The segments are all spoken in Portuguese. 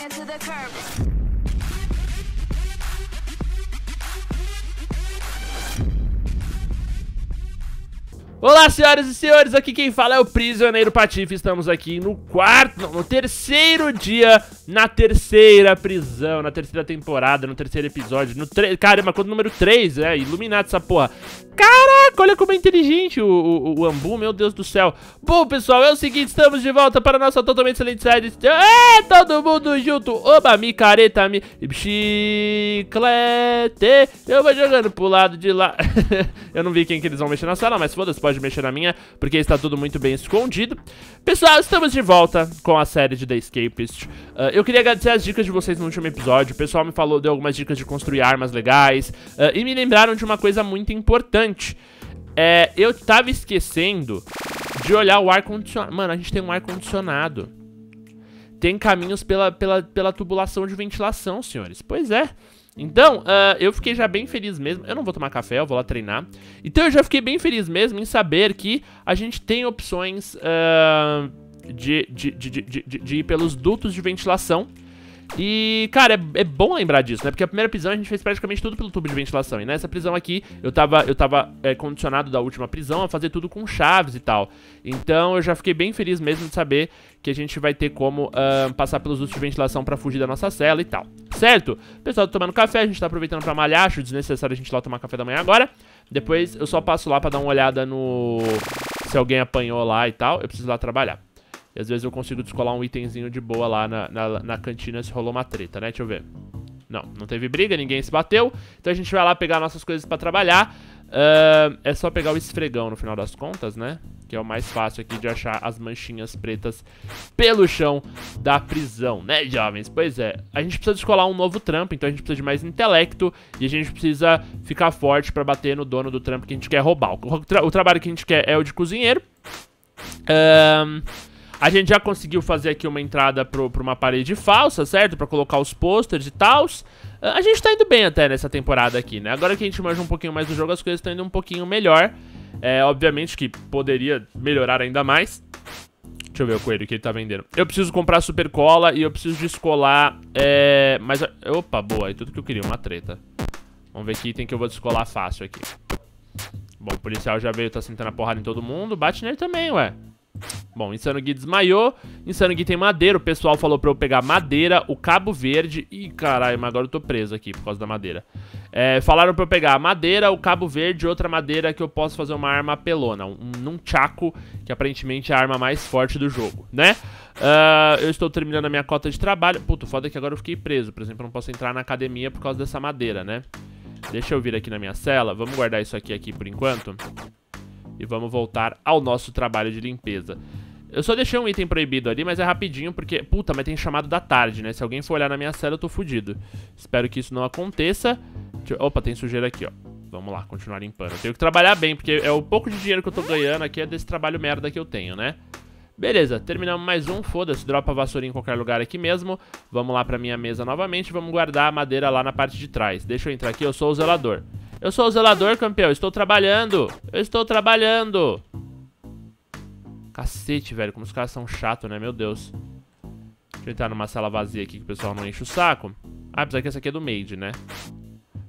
it to the curb. Olá, senhoras e senhores, aqui quem fala é o Prisioneiro Patife. Estamos aqui no quarto, não, no terceiro dia, na terceira prisão, na terceira temporada, no terceiro episódio, no tre... Caramba, quando número 3, é, iluminado essa porra. Caraca, olha como é inteligente o, o, o Ambu, meu Deus do céu. Bom, pessoal, é o seguinte, estamos de volta para a nossa totalmente excelente série. É, todo mundo junto. Oba, micareta, mi... Chiclete. Eu vou jogando pro lado de lá. Eu não vi quem que eles vão mexer na sala, mas foda-se, pode mexer na minha, porque está tudo muito bem escondido. Pessoal, estamos de volta com a série de The Escapist. Uh, eu queria agradecer as dicas de vocês no último episódio. O pessoal me falou, deu algumas dicas de construir armas legais. Uh, e me lembraram de uma coisa muito importante. É, eu tava esquecendo de olhar o ar-condicionado. Mano, a gente tem um ar-condicionado. Tem caminhos pela, pela, pela tubulação de ventilação, senhores. Pois é. Então, uh, eu fiquei já bem feliz mesmo. Eu não vou tomar café, eu vou lá treinar. Então, eu já fiquei bem feliz mesmo em saber que a gente tem opções uh, de, de, de, de, ir pelos dutos de ventilação. E, cara, é, é, bom lembrar disso, né? Porque a primeira prisão a gente fez praticamente tudo pelo tubo de ventilação. E nessa prisão aqui, eu tava, eu tava é, condicionado da última prisão a fazer tudo com chaves e tal. Então eu já fiquei bem feliz mesmo de saber que a gente vai ter como uh, passar pelos dutos de ventilação pra fugir da nossa cela e tal. Certo? O pessoal tá tomando café, a gente tá aproveitando pra malhar. Acho desnecessário a gente ir lá tomar café da manhã agora. Depois eu só passo lá pra dar uma olhada no... Se alguém apanhou lá e tal. Eu preciso ir lá trabalhar. E às vezes eu consigo descolar um itemzinho de boa lá na, na, na cantina se rolou uma treta, né? Deixa eu ver. Não, não teve briga, ninguém se bateu. Então a gente vai lá pegar nossas coisas pra trabalhar. Uh, é só pegar o esfregão no final das contas, né? Que é o mais fácil aqui de achar as manchinhas pretas pelo chão da prisão, né, jovens? Pois é, a gente precisa descolar um novo trampo, então a gente precisa de mais intelecto e a gente precisa ficar forte pra bater no dono do trampo que a gente quer roubar. O, tra o trabalho que a gente quer é o de cozinheiro. Ahn... Uh, a gente já conseguiu fazer aqui uma entrada pro, pra uma parede falsa, certo? Pra colocar os posters e tals. Ah, a gente tá indo bem até nessa temporada aqui, né? Agora que a gente manja um pouquinho mais do jogo, as coisas estão indo um pouquinho melhor. É, obviamente que poderia melhorar ainda mais. Deixa eu ver o coelho que ele tá vendendo. Eu preciso comprar super cola e eu preciso descolar... É... Mas... Opa, boa. É tudo que eu queria, uma treta. Vamos ver que item que eu vou descolar fácil aqui. Bom, o policial já veio, tá sentando a porrada em todo mundo. Bate nele também, ué. Bom, Insano Gui desmaiou. Insano Gui tem madeira. O pessoal falou pra eu pegar madeira, o cabo verde. Ih, caralho, mas agora eu tô preso aqui por causa da madeira. É, falaram pra eu pegar madeira, o cabo verde e outra madeira que eu posso fazer uma arma pelona. Um, um chaco, que aparentemente é a arma mais forte do jogo, né? Uh, eu estou terminando a minha cota de trabalho. Puta, foda é que agora eu fiquei preso. Por exemplo, eu não posso entrar na academia por causa dessa madeira, né? Deixa eu vir aqui na minha cela. Vamos guardar isso aqui, aqui por enquanto. E vamos voltar ao nosso trabalho de limpeza. Eu só deixei um item proibido ali, mas é rapidinho, porque... Puta, mas tem chamado da tarde, né? Se alguém for olhar na minha cela, eu tô fudido. Espero que isso não aconteça. Opa, tem sujeira aqui, ó. Vamos lá, continuar limpando. Eu tenho que trabalhar bem, porque é o pouco de dinheiro que eu tô ganhando aqui é desse trabalho merda que eu tenho, né? Beleza, terminamos mais um, foda-se, dropa a vassourinha em qualquer lugar aqui mesmo. Vamos lá pra minha mesa novamente, vamos guardar a madeira lá na parte de trás. Deixa eu entrar aqui, eu sou o zelador. Eu sou o zelador, campeão. Estou trabalhando. Eu estou trabalhando. Cacete, velho. Como os caras são chatos, né? Meu Deus. Deixa eu entrar numa sala vazia aqui que o pessoal não enche o saco. Ah, apesar que essa aqui é do Made, né?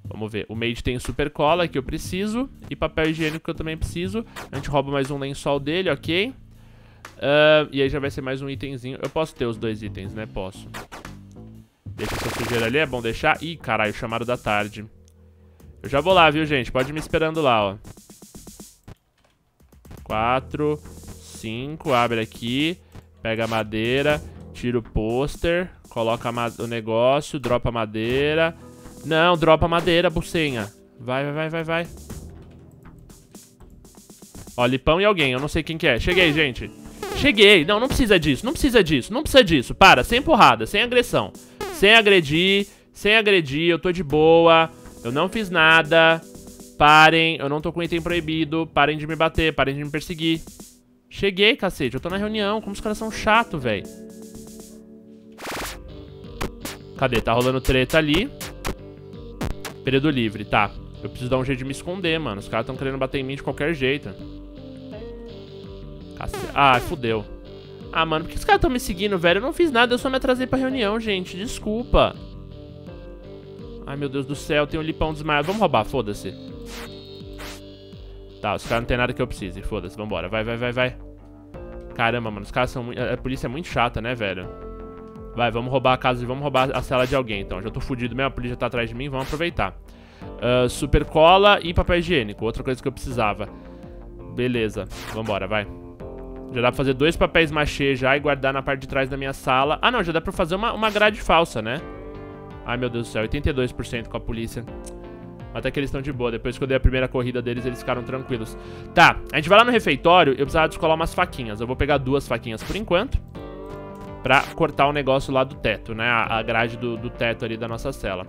Vamos ver. O Made tem super cola que eu preciso. E papel higiênico que eu também preciso. A gente rouba mais um lençol dele, ok. Uh, e aí já vai ser mais um itemzinho. Eu posso ter os dois itens, né? Posso. Deixa essa sujeira ali, é bom deixar. Ih, caralho, chamaram da tarde. Eu já vou lá, viu, gente? Pode me esperando lá, ó. Quatro, cinco, abre aqui, pega a madeira, tira o pôster, coloca o negócio, dropa a madeira. Não, dropa a madeira, bucenha. Vai, vai, vai, vai, vai. Ó, Lipão e alguém, eu não sei quem que é. Cheguei, gente. Cheguei. Não, não precisa disso, não precisa disso, não precisa disso. Para, sem porrada, sem agressão. Sem agredir, sem agredir, eu tô de boa. Eu não fiz nada. Parem, eu não tô com item proibido. Parem de me bater, parem de me perseguir. Cheguei, cacete. Eu tô na reunião. Como os caras são chatos, velho. Cadê? Tá rolando treta ali. Período livre, tá. Eu preciso dar um jeito de me esconder, mano. Os caras tão querendo bater em mim de qualquer jeito. Cacete. Ah, fudeu. Ah, mano, por que os caras estão me seguindo, velho? Eu não fiz nada, eu só me atrasei pra reunião, gente. Desculpa. Ai, meu Deus do céu, tem um lipão desmaiado. Vamos roubar, foda-se. Tá, os caras não tem nada que eu precise. Foda-se, vambora. Vai, vai, vai, vai. Caramba, mano, os caras são... A polícia é muito chata, né, velho? Vai, vamos roubar a casa vamos roubar a cela de alguém, então. Já tô fudido mesmo, a polícia tá atrás de mim, vamos aproveitar. Uh, super cola e papel higiênico, outra coisa que eu precisava. Beleza, vambora, vai. Já dá pra fazer dois papéis machê já e guardar na parte de trás da minha sala. Ah, não, já dá pra fazer uma, uma grade falsa, né? Ai, meu Deus do céu, 82% com a polícia. Até que eles estão de boa. Depois que eu dei a primeira corrida deles, eles ficaram tranquilos. Tá, a gente vai lá no refeitório. Eu precisava descolar umas faquinhas. Eu vou pegar duas faquinhas por enquanto. Pra cortar o negócio lá do teto, né? A, a grade do, do, teto ali da nossa cela.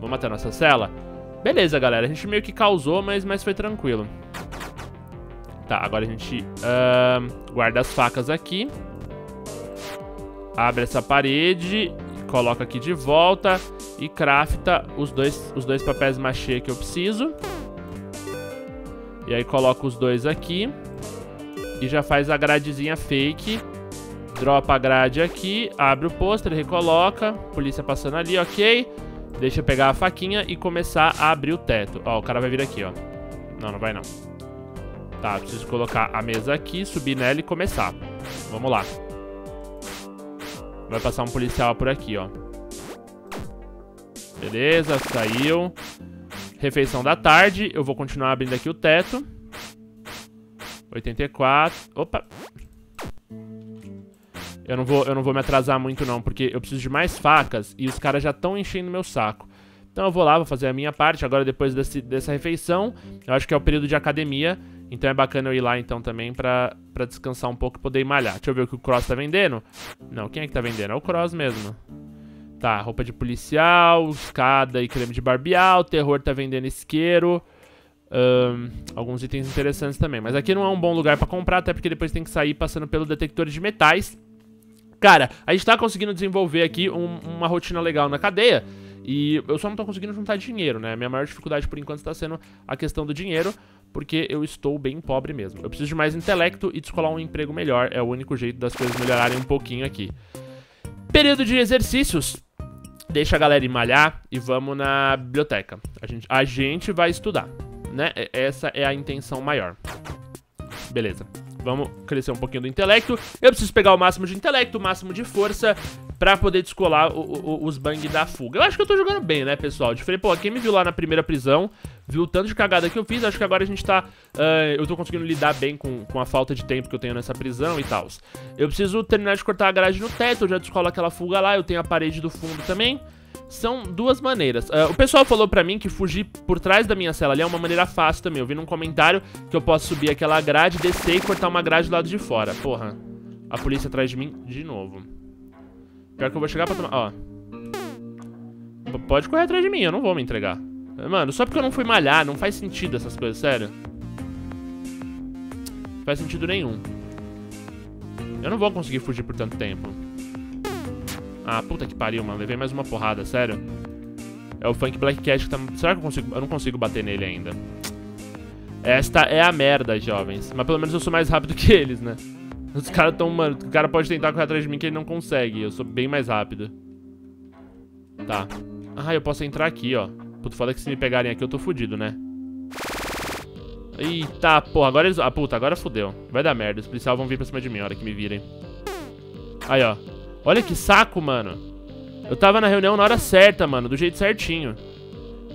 Vamos até a nossa cela? Beleza, galera. A gente meio que causou, mas, mas foi tranquilo. Tá, agora a gente uh, guarda as facas aqui. Abre essa parede coloca aqui de volta e crafta os dois, os dois papéis machê que eu preciso. E aí coloca os dois aqui. E já faz a gradezinha fake. Dropa a grade aqui, abre o pôster, recoloca. Polícia passando ali, ok. Deixa eu pegar a faquinha e começar a abrir o teto. Ó, o cara vai vir aqui, ó. Não, não vai não. Tá, preciso colocar a mesa aqui, subir nela e começar. Vamos lá. Vai passar um policial por aqui, ó. Beleza, saiu. Refeição da tarde. Eu vou continuar abrindo aqui o teto. 84. Opa. Eu não vou, eu não vou me atrasar muito não, porque eu preciso de mais facas e os caras já estão enchendo meu saco. Então eu vou lá, vou fazer a minha parte. Agora, depois desse, dessa refeição, eu acho que é o período de academia. Então é bacana eu ir lá então também pra, pra descansar um pouco e poder malhar. Deixa eu ver o que o Cross tá vendendo. Não, quem é que tá vendendo? É o Cross mesmo. Tá, roupa de policial, escada e creme de barbear. O terror tá vendendo isqueiro. Um, alguns itens interessantes também. Mas aqui não é um bom lugar pra comprar, até porque depois tem que sair passando pelo detector de metais. Cara, a gente tá conseguindo desenvolver aqui um, uma rotina legal na cadeia. E eu só não tô conseguindo juntar dinheiro, né? Minha maior dificuldade por enquanto está sendo a questão do dinheiro porque eu estou bem pobre mesmo. Eu preciso de mais intelecto e descolar um emprego melhor. É o único jeito das coisas melhorarem um pouquinho aqui. Período de exercícios. Deixa a galera ir malhar e vamos na biblioteca. A gente, a gente vai estudar, né? Essa é a intenção maior. Beleza. Vamos crescer um pouquinho do intelecto. Eu preciso pegar o máximo de intelecto, o máximo de força pra poder descolar o, o, os bang da fuga. Eu acho que eu tô jogando bem, né, pessoal? Falei, pô, quem me viu lá na primeira prisão, viu o tanto de cagada que eu fiz, acho que agora a gente tá... Uh, eu tô conseguindo lidar bem com, com a falta de tempo que eu tenho nessa prisão e tal. Eu preciso terminar de cortar a grade no teto, eu já descolo aquela fuga lá, eu tenho a parede do fundo também. São duas maneiras. Uh, o pessoal falou pra mim que fugir por trás da minha cela ali é uma maneira fácil também. Eu vi num comentário que eu posso subir aquela grade, descer e cortar uma grade do lado de fora. Porra, a polícia atrás de mim de novo. Pior que eu vou chegar pra tomar... Ó. P pode correr atrás de mim, eu não vou me entregar. Mano, só porque eu não fui malhar, não faz sentido essas coisas, sério. Não faz sentido nenhum. Eu não vou conseguir fugir por tanto tempo. Ah, puta que pariu, mano. Levei mais uma porrada, sério. É o Funk Black Cat que tá... Será que eu consigo... Eu não consigo bater nele ainda. Esta é a merda, jovens. Mas pelo menos eu sou mais rápido que eles, né? Os caras tão, mano, o cara pode tentar correr atrás de mim que ele não consegue. Eu sou bem mais rápido. Tá. Ah, eu posso entrar aqui, ó. Puta, foda que se me pegarem aqui eu tô fudido, né? Eita, porra, agora eles... Ah, puta, agora fudeu. Vai dar merda, os policiais vão vir pra cima de mim a hora que me virem. Aí, ó. Olha que saco, mano. Eu tava na reunião na hora certa, mano, do jeito certinho.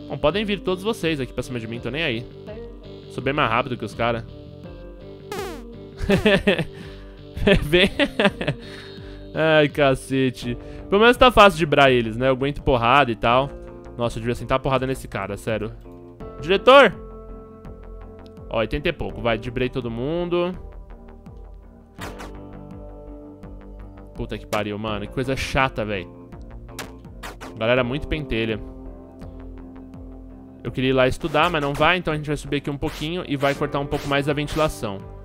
Bom, podem vir todos vocês aqui pra cima de mim, tô nem aí. Sou bem mais rápido que os caras. Vem. Ai, cacete. Pelo menos tá fácil de brar eles, né? Eu aguento porrada e tal. Nossa, eu devia sentar porrada nesse cara, sério. Diretor! Ó, 80 e pouco. Vai, dibrei todo mundo. Puta que pariu, mano. Que coisa chata, velho. Galera muito pentelha. Eu queria ir lá estudar, mas não vai. Então a gente vai subir aqui um pouquinho e vai cortar um pouco mais a ventilação.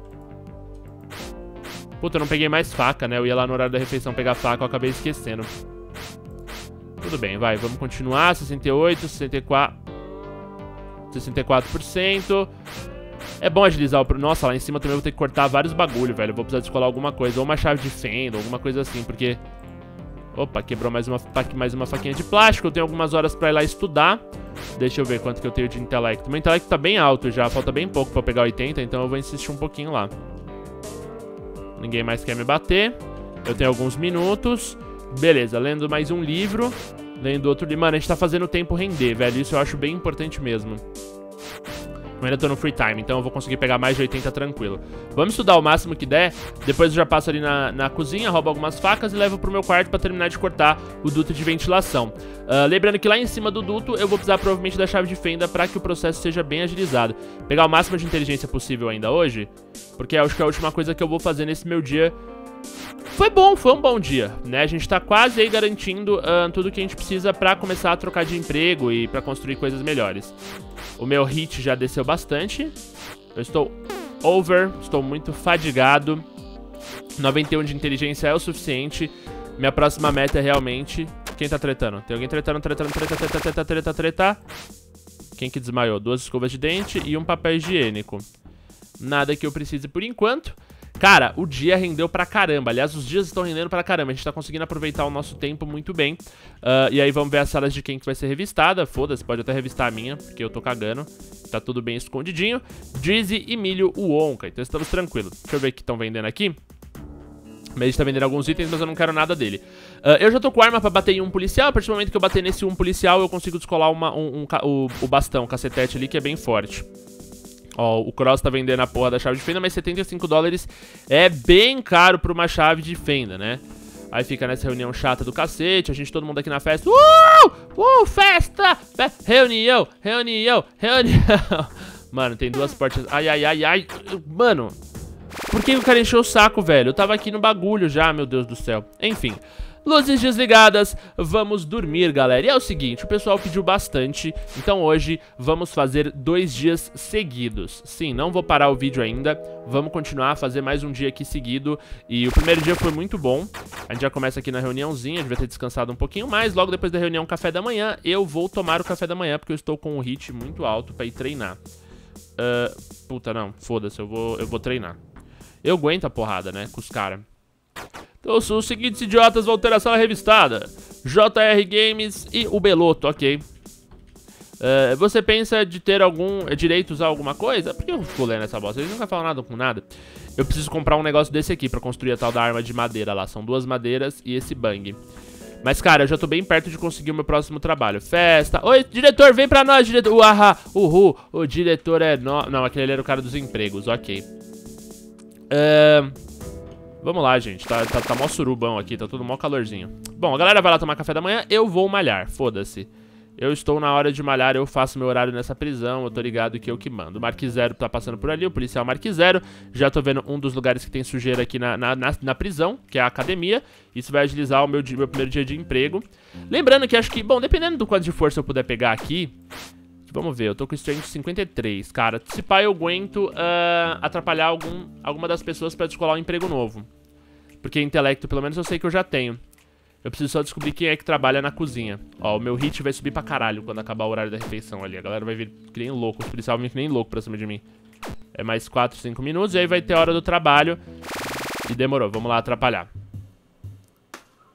Puta, eu não peguei mais faca, né? Eu ia lá no horário da refeição pegar faca, eu acabei esquecendo. Tudo bem, vai, vamos continuar. 68, 64... 64%. É bom agilizar o... Nossa, lá em cima também eu vou ter que cortar vários bagulho, velho. Eu vou precisar descolar alguma coisa. Ou uma chave de fenda, alguma coisa assim, porque... Opa, quebrou mais uma, mais uma faquinha de plástico. Eu tenho algumas horas pra ir lá estudar. Deixa eu ver quanto que eu tenho de intelecto. Meu intelecto tá bem alto já, falta bem pouco pra pegar 80, então eu vou insistir um pouquinho lá. Ninguém mais quer me bater. Eu tenho alguns minutos. Beleza, lendo mais um livro. Lendo outro livro. Mano, a gente tá fazendo o tempo render, velho. Isso eu acho bem importante mesmo. Eu ainda tô no free time, então eu vou conseguir pegar mais de 80 tranquilo. Vamos estudar o máximo que der. Depois eu já passo ali na, na cozinha, roubo algumas facas e levo pro meu quarto pra terminar de cortar o duto de ventilação. Uh, lembrando que lá em cima do duto eu vou precisar provavelmente da chave de fenda pra que o processo seja bem agilizado. Pegar o máximo de inteligência possível ainda hoje, porque acho que é a última coisa que eu vou fazer nesse meu dia foi bom, foi um bom dia, né? A gente tá quase aí garantindo uh, tudo que a gente precisa pra começar a trocar de emprego e pra construir coisas melhores. O meu hit já desceu bastante. Eu estou over, estou muito fadigado. 91 de inteligência é o suficiente. Minha próxima meta é realmente... Quem tá tretando? Tem alguém tretando, tretando, treta, treta, treta, treta, treta. Quem que desmaiou? Duas escovas de dente e um papel higiênico. Nada que eu precise por enquanto. Cara, o dia rendeu pra caramba. Aliás, os dias estão rendendo pra caramba. A gente tá conseguindo aproveitar o nosso tempo muito bem. Uh, e aí vamos ver as salas de quem que vai ser revistada. Foda-se, pode até revistar a minha, porque eu tô cagando. Tá tudo bem escondidinho. Drizzy e Milho Wonka. Então estamos tranquilos. Deixa eu ver o que estão vendendo aqui. Gente tá vendendo alguns itens, mas eu não quero nada dele. Uh, eu já tô com arma pra bater em um policial. A partir do momento que eu bater nesse um policial, eu consigo descolar uma, um, um, o, o bastão, o cacetete ali, que é bem forte. Ó, o Cross tá vendendo a porra da chave de fenda, mas 75 dólares é bem caro pra uma chave de fenda, né? Aí fica nessa reunião chata do cacete, a gente, todo mundo aqui na festa. Uh! Uh, festa! Fe reunião, reunião, reunião. Mano, tem duas portas. Ai, ai, ai, ai. Mano, por que o cara encheu o saco, velho? Eu tava aqui no bagulho já, meu Deus do céu. Enfim. Luzes desligadas, vamos dormir, galera. E é o seguinte, o pessoal pediu bastante, então hoje vamos fazer dois dias seguidos. Sim, não vou parar o vídeo ainda, vamos continuar a fazer mais um dia aqui seguido. E o primeiro dia foi muito bom, a gente já começa aqui na reuniãozinha, devia ter descansado um pouquinho mais. Logo depois da reunião café da manhã, eu vou tomar o café da manhã, porque eu estou com um hit muito alto pra ir treinar. Uh, puta, não, foda-se, eu vou, eu vou treinar. Eu aguento a porrada, né, com os caras. Então os seguintes idiotas vão ter a sala revistada. JR Games e o Beloto, ok. Uh, você pensa de ter algum uh, direitos a alguma coisa? Por que eu fico lendo essa bosta? Eles nunca falam nada com nada. Eu preciso comprar um negócio desse aqui pra construir a tal da arma de madeira lá. São duas madeiras e esse bang. Mas, cara, eu já tô bem perto de conseguir o meu próximo trabalho. Festa. Oi, diretor, vem pra nós, diretor. Uhul. O diretor é... No... Não, aquele era o cara dos empregos, ok. Ahn... Uh... Vamos lá, gente. Tá, tá, tá mó surubão aqui, tá tudo mó calorzinho. Bom, a galera vai lá tomar café da manhã, eu vou malhar, foda-se. Eu estou na hora de malhar, eu faço meu horário nessa prisão, eu tô ligado que eu que mando. O Mark Zero tá passando por ali, o policial Mark Zero. Já tô vendo um dos lugares que tem sujeira aqui na, na, na, na prisão, que é a academia. Isso vai agilizar o meu, meu primeiro dia de emprego. Lembrando que acho que, bom, dependendo do quanto de força eu puder pegar aqui... Vamos ver, eu tô com strength 53, cara. Se pá, eu aguento uh, atrapalhar algum, alguma das pessoas pra descolar um emprego novo. Porque intelecto, pelo menos, eu sei que eu já tenho. Eu preciso só descobrir quem é que trabalha na cozinha. Ó, o meu hit vai subir pra caralho quando acabar o horário da refeição ali. A galera vai vir que nem louco, os policiais vão vir que nem louco pra cima de mim. É mais 4, 5 minutos e aí vai ter a hora do trabalho. E demorou, vamos lá atrapalhar.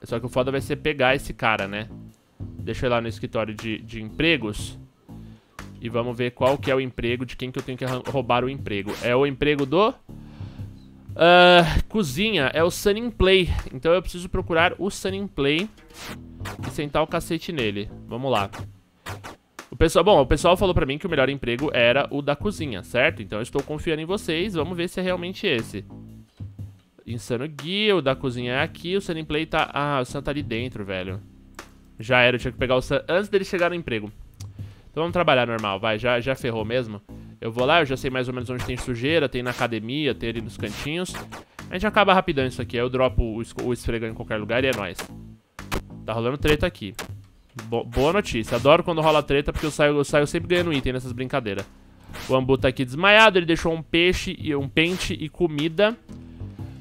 Só que o foda vai ser pegar esse cara, né? Deixa eu ir lá no escritório de, de empregos. E vamos ver qual que é o emprego de quem que eu tenho que roubar o emprego. É o emprego do... Uh, cozinha é o Sunning Play. Então eu preciso procurar o Sunning Play e sentar o cacete nele. Vamos lá. O pessoal, bom, o pessoal falou pra mim que o melhor emprego era o da cozinha, certo? Então eu estou confiando em vocês. Vamos ver se é realmente esse. Insano Guia, o da cozinha é aqui. O Sunning Play tá... Ah, o Sun tá ali dentro, velho. Já era, eu tinha que pegar o Sun antes dele chegar no emprego. Então vamos trabalhar normal, vai. Já, já ferrou mesmo. Eu vou lá, eu já sei mais ou menos onde tem sujeira, tem na academia, tem ali nos cantinhos. A gente acaba rapidão isso aqui, aí eu dropo o, o esfregão em qualquer lugar e é nóis. Tá rolando treta aqui. Bo boa notícia, adoro quando rola treta porque eu saio, eu saio sempre ganhando item nessas brincadeiras. O Ambu tá aqui desmaiado, ele deixou um peixe, e um pente e comida.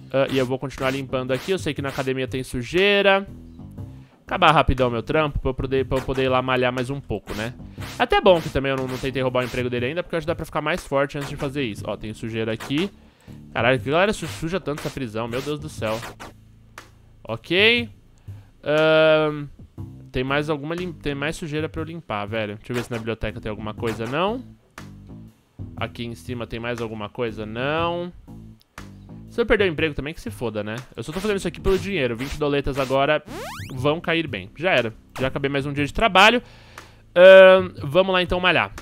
Uh, e eu vou continuar limpando aqui, eu sei que na academia tem sujeira. Acabar rapidão meu trampo pra eu, poder, pra eu poder ir lá malhar mais um pouco, né? Até bom que também eu não, não tentei roubar o emprego dele ainda, porque acho que dá pra ficar mais forte antes de fazer isso. Ó, tem sujeira aqui. Caralho, que galera suja tanto essa prisão, meu Deus do céu. Ok. Tem mais alguma tem mais sujeira pra eu limpar, velho. Deixa eu ver se na biblioteca tem alguma coisa, não. Aqui em cima tem mais alguma coisa, não. Se eu perder o emprego também, que se foda, né? Eu só tô fazendo isso aqui pelo dinheiro. 20 doletas agora vão cair bem. Já era. Já acabei mais um dia de trabalho. Uh, vamos lá então malhar.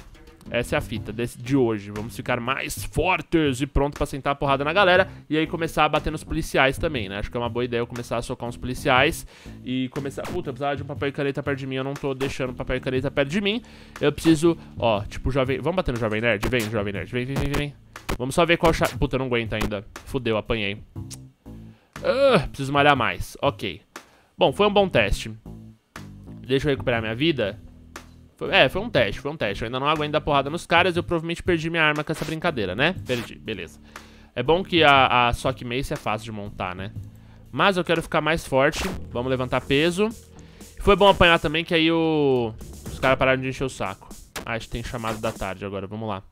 Essa é a fita desse, de hoje. Vamos ficar mais fortes e pronto pra sentar a porrada na galera. E aí começar a bater nos policiais também, né? Acho que é uma boa ideia eu começar a socar uns policiais. E começar... Puta, eu precisava de um papel e caneta perto de mim. Eu não tô deixando papel e caneta perto de mim. Eu preciso... Ó, tipo, jovem... Vamos bater no Jovem Nerd? Vem, Jovem Nerd. Vem, vem, vem, vem. Vamos só ver qual... Cha... Puta, eu não aguento ainda. Fudeu, apanhei. Uh, preciso malhar mais. Ok. Bom, foi um bom teste. Deixa eu recuperar minha vida. Foi, é, foi um teste, foi um teste. Eu ainda não aguento dar porrada nos caras, eu provavelmente perdi minha arma com essa brincadeira, né? Perdi, beleza. É bom que a, a Sock Mace é fácil de montar, né? Mas eu quero ficar mais forte. Vamos levantar peso. Foi bom apanhar também, que aí o... os caras pararam de encher o saco. Ah, acho que tem chamado da tarde agora, vamos lá.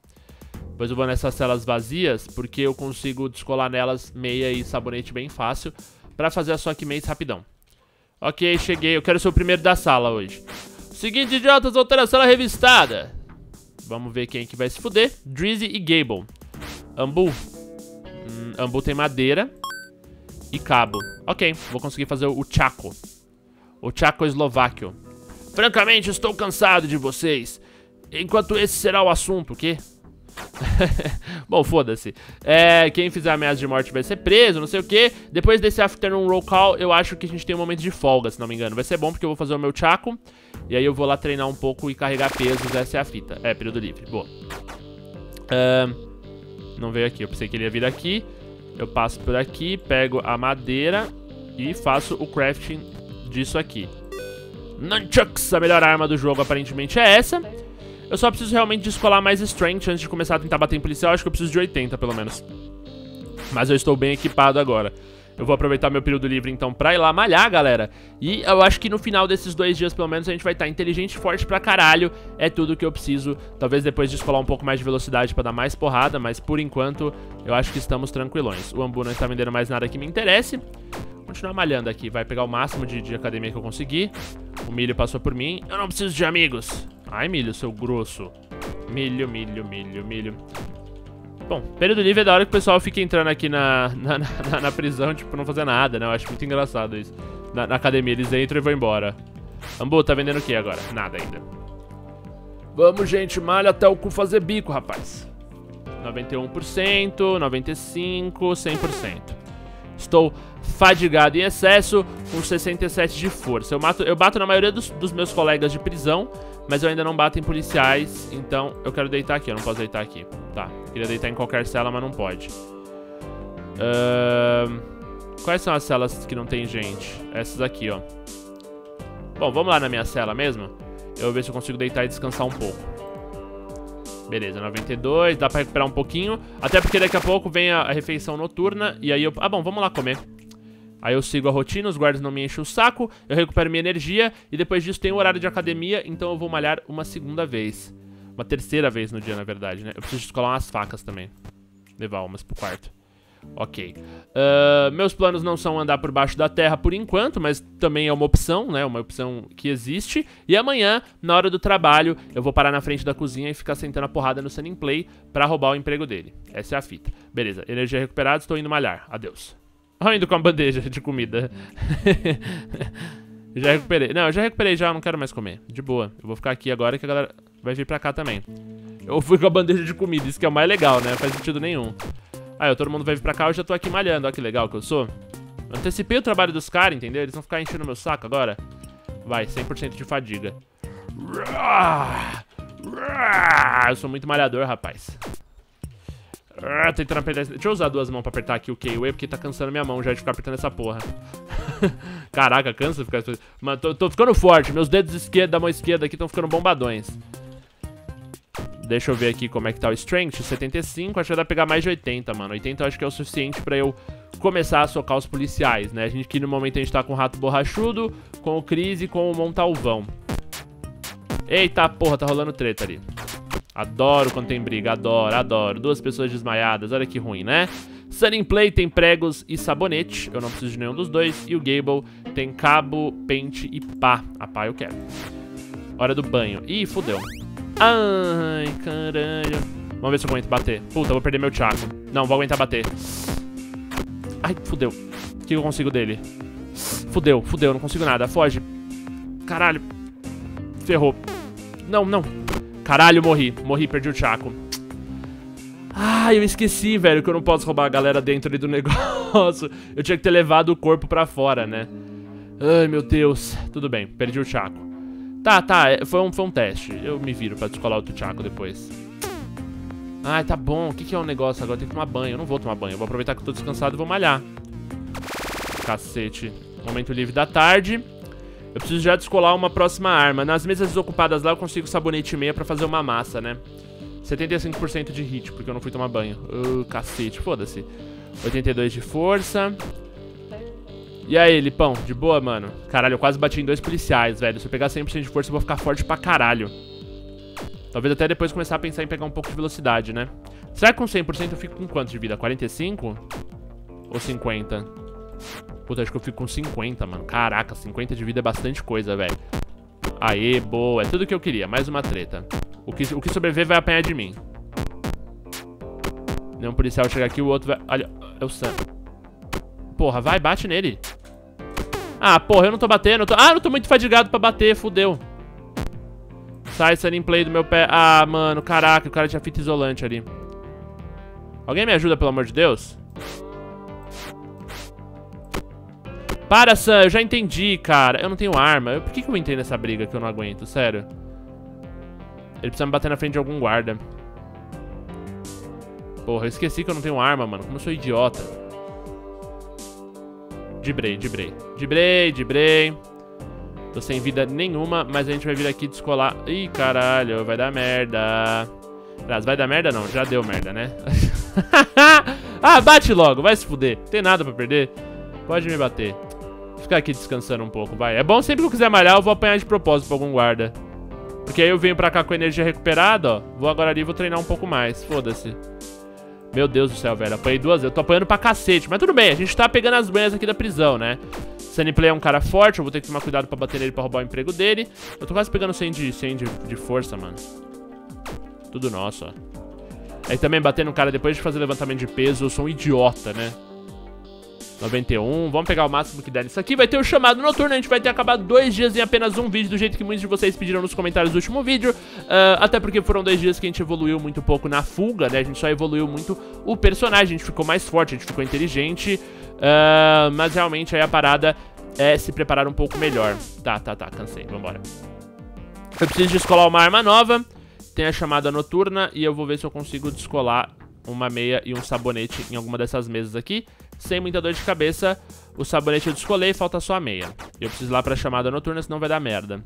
Depois eu vou nessas celas vazias, porque eu consigo descolar nelas meia e sabonete bem fácil pra fazer a Sock Mace rapidão. Ok, cheguei. Eu quero ser o primeiro da sala hoje. Seguinte, idiotas, alteração revistada. Vamos ver quem que vai se fuder. Drizzy e Gable. Ambu. Hum, Ambu tem madeira. E cabo. Ok, vou conseguir fazer o Chaco. O Chaco eslováquio. Francamente, estou cansado de vocês. Enquanto esse será o assunto, o quê? Bom, foda-se. É, quem fizer ameaça de morte vai ser preso, não sei o que. Depois desse afternoon roll call, eu acho que a gente tem um momento de folga, se não me engano. Vai ser bom porque eu vou fazer o meu chaco. E aí eu vou lá treinar um pouco e carregar pesos. Essa é a fita. É, período livre. Boa. Não veio aqui. Eu pensei que ele ia vir aqui. Eu passo por aqui, pego a madeira e faço o crafting disso aqui. Nunchucks, a melhor arma do jogo aparentemente é essa. Eu só preciso realmente descolar mais Strength antes de começar a tentar bater em policial. Acho que eu preciso de 80, pelo menos. Mas eu estou bem equipado agora. Eu vou aproveitar meu período livre, então, pra ir lá malhar, galera. E eu acho que no final desses dois dias, pelo menos, a gente vai estar inteligente, forte pra caralho. É tudo que eu preciso. Talvez depois descolar um pouco mais de velocidade pra dar mais porrada, mas por enquanto, eu acho que estamos tranquilões. O Ambu não está vendendo mais nada que me interesse. Vou continuar malhando aqui, vai pegar o máximo de, de academia que eu conseguir. O milho passou por mim. Eu não preciso de amigos. Ai, milho, seu grosso. Milho, milho, milho, milho. Bom, período livre é da hora que o pessoal fica entrando aqui na, na, na, na prisão, tipo, não fazer nada, né? Eu acho muito engraçado isso. Na, na, academia, eles entram e vão embora. Ambu, tá vendendo o que agora? Nada ainda. Vamos, gente, malha até o cu fazer bico, rapaz. 91%, 95%, 100%. Estou fadigado em excesso, com 67 de força. Eu, mato, eu bato na maioria dos, dos meus colegas de prisão, mas eu ainda não bato em policiais, então eu quero deitar aqui. Eu não posso deitar aqui. Tá, queria deitar em qualquer cela, mas não pode. Uh, quais são as celas que não tem gente? Essas aqui, ó. Bom, vamos lá na minha cela mesmo. Eu vou ver se eu consigo deitar e descansar um pouco. Beleza, 92, dá pra recuperar um pouquinho. Até porque daqui a pouco vem a, a refeição noturna e aí eu... Ah, bom, vamos lá comer. Aí eu sigo a rotina, os guardas não me enchem o saco, eu recupero minha energia e depois disso tem o horário de academia, então eu vou malhar uma segunda vez. Uma terceira vez no dia, na verdade, né? Eu preciso descolar umas facas também. Levar umas pro quarto. Ok. Uh, meus planos não são andar por baixo da terra por enquanto, mas também é uma opção, né? Uma opção que existe. E amanhã, na hora do trabalho, eu vou parar na frente da cozinha e ficar sentando a porrada no Sunning Play pra roubar o emprego dele. Essa é a fita. Beleza, energia recuperada, estou indo malhar. Adeus. Olha indo com a bandeja de comida. já recuperei. Não, eu já recuperei já, não quero mais comer. De boa. Eu vou ficar aqui agora que a galera vai vir pra cá também. Eu fui com a bandeja de comida, isso que é o mais legal, né? Não faz sentido nenhum. Aí, todo mundo vai vir pra cá, eu já tô aqui malhando. Olha que legal que eu sou. antecipei o trabalho dos caras, entendeu? Eles vão ficar enchendo meu saco agora. Vai, 100% de fadiga. Eu sou muito malhador, rapaz. Ah, tentando apertar... Deixa eu usar duas mãos pra apertar aqui o K-Way, porque tá cansando minha mão já de ficar apertando essa porra. Caraca, cansa ficar... Mano, tô, tô ficando forte. Meus dedos esquerda, da mão esquerda aqui estão ficando bombadões. Deixa eu ver aqui como é que tá o Strength. 75, acho que dá pra pegar mais de 80, mano. 80 eu acho que é o suficiente pra eu começar a socar os policiais, né? A gente aqui no momento a gente tá com o Rato Borrachudo, com o Cris e com o Montalvão. Eita porra, tá rolando treta ali. Adoro quando tem briga, adoro, adoro. Duas pessoas desmaiadas, olha que ruim, né? Sunning Play tem pregos e sabonete, eu não preciso de nenhum dos dois. E o Gable tem cabo, pente e pá. A pá eu quero. Hora do banho. Ih, fodeu. Ai, caralho. Vamos ver se eu aguento bater. Puta, vou perder meu Thiago. Não, vou aguentar bater. Ai, fudeu. O que eu consigo dele? Fudeu, fudeu, não consigo nada. Foge. Caralho. Ferrou. Não, não. Caralho, morri. Morri, perdi o Chaco. Ah, eu esqueci, velho, que eu não posso roubar a galera dentro ali do negócio. Eu tinha que ter levado o corpo pra fora, né? Ai, meu Deus. Tudo bem, perdi o Chaco. Tá, tá, é, foi um, foi um teste. Eu me viro pra descolar outro Chaco depois. Ai, tá bom. O que, que é o um negócio agora? Tem que tomar banho. Eu não vou tomar banho. Eu vou aproveitar que eu tô descansado e vou malhar. Cacete. Momento livre da tarde. Eu preciso já descolar uma próxima arma. Nas mesas desocupadas lá eu consigo sabonete e meia pra fazer uma massa, né? 75% de hit, porque eu não fui tomar banho. Uh, cacete, foda-se. 82 de força. E aí, Lipão, de boa, mano? Caralho, eu quase bati em dois policiais, velho. Se eu pegar 100% de força, eu vou ficar forte pra caralho. Talvez até depois começar a pensar em pegar um pouco de velocidade, né? Será que com 100% eu fico com quanto de vida? 45? Ou 50? Puta, acho que eu fico com 50, mano. Caraca, 50 de vida é bastante coisa, velho. Aê, boa. É tudo que eu queria. Mais uma treta. O que, o que sobreviver vai apanhar de mim. Nenhum policial chega aqui, o outro vai... Olha, é o Sam. Porra, vai, bate nele. Ah, porra, eu não tô batendo. Eu tô... Ah, eu tô muito fadigado pra bater, fudeu. Sai, Sunny Play do meu pé. Ah, mano, caraca, o cara tinha fita isolante ali. Alguém me ajuda, pelo amor de Deus? Para, Sam, eu já entendi, cara. Eu não tenho arma. Por que, que eu entrei nessa briga que eu não aguento? Sério. Ele precisa me bater na frente de algum guarda. Porra, eu esqueci que eu não tenho arma, mano. Como eu sou idiota. Dibrei, dibrei. Dibrei, dibrei. Tô sem vida nenhuma, mas a gente vai vir aqui descolar. Ih, caralho, vai dar merda. Aliás, vai dar merda não, já deu merda, né? ah, bate logo, vai se fuder. Tem nada pra perder. Pode me bater. Ficar aqui descansando um pouco, vai. É bom sempre que eu quiser malhar, eu vou apanhar de propósito pra algum guarda. Porque aí eu venho pra cá com energia recuperada, ó. Vou agora ali e vou treinar um pouco mais. Foda-se. Meu Deus do céu, velho. Apanhei duas vezes. Eu tô apanhando pra cacete. Mas tudo bem, a gente tá pegando as manhas aqui da prisão, né? Sunnyplay é um cara forte, eu vou ter que tomar cuidado pra bater nele pra roubar o emprego dele. Eu tô quase pegando 100 de, 100 de, de força, mano. Tudo nosso, ó. Aí também bater no cara depois de fazer levantamento de peso, eu sou um idiota, né? 91, vamos pegar o máximo que der nisso aqui. Vai ter o chamado noturno, a gente vai ter acabado dois dias em apenas um vídeo, do jeito que muitos de vocês pediram nos comentários do último vídeo. Uh, até porque foram dois dias que a gente evoluiu muito pouco na fuga, né? A gente só evoluiu muito o personagem, a gente ficou mais forte, a gente ficou inteligente. Uh, mas realmente aí a parada é se preparar um pouco melhor. Tá, tá, tá, cansei, vambora. Eu preciso descolar uma arma nova, tem a chamada noturna e eu vou ver se eu consigo descolar uma meia e um sabonete em alguma dessas mesas aqui. Sem muita dor de cabeça, o sabonete eu descolei, falta só a meia. Eu preciso ir lá pra chamada noturna, senão vai dar merda.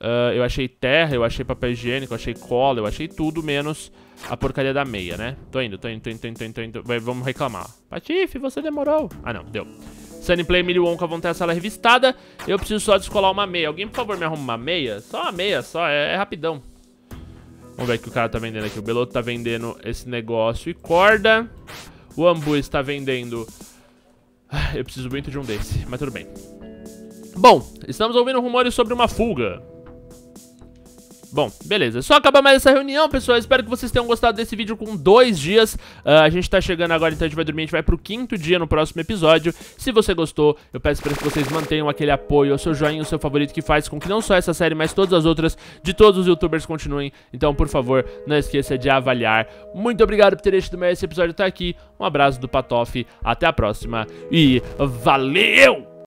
Uh, eu achei terra, eu achei papel higiênico, eu achei cola, eu achei tudo menos a porcaria da meia, né? Tô indo, tô indo, tô indo, tô indo, tô indo, tô indo. Vai, vamos reclamar. Patife, você demorou. Ah, não, deu. Sunnyplay e Millie Wonka vão ter a sala revistada. Eu preciso só descolar uma meia. Alguém, por favor, me arruma uma meia? Só uma meia, só. É, é rapidão. Vamos ver o que o cara tá vendendo aqui. O Beloto tá vendendo esse negócio e corda. O Ambu está vendendo... Ah, eu preciso muito de um desse, mas tudo bem. Bom, estamos ouvindo rumores sobre uma fuga. Bom, beleza. Só acabar mais essa reunião, pessoal. Espero que vocês tenham gostado desse vídeo com dois dias. Uh, a gente tá chegando agora, então a gente vai dormir. A gente vai pro quinto dia no próximo episódio. Se você gostou, eu peço para que vocês mantenham aquele apoio, o seu joinha, o seu favorito, que faz com que não só essa série, mas todas as outras de todos os youtubers continuem. Então, por favor, não esqueça de avaliar. Muito obrigado por ter assistido esse episódio até aqui. Um abraço do Patoff. Até a próxima. E valeu!